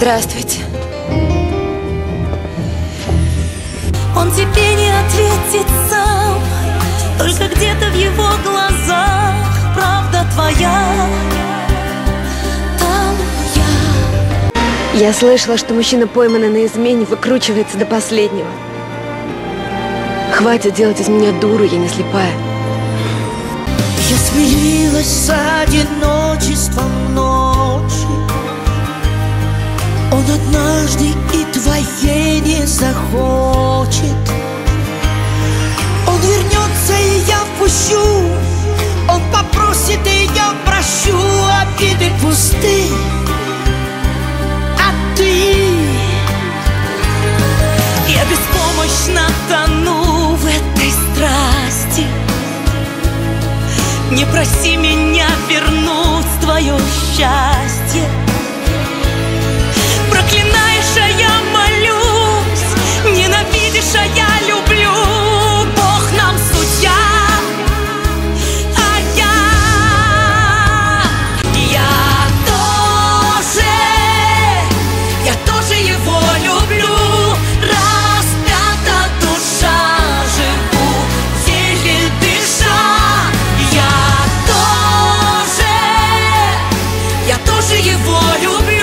Здравствуйте. Он тебе не ответит сам Только где-то в его глазах Правда твоя Там я Я слышала, что мужчина, пойманный на измене, выкручивается до последнего. Хватит делать из меня дуру, я не слепая. Я смирилась с одиночеством Не проси меня вернуть твое счастье. que foi o pior.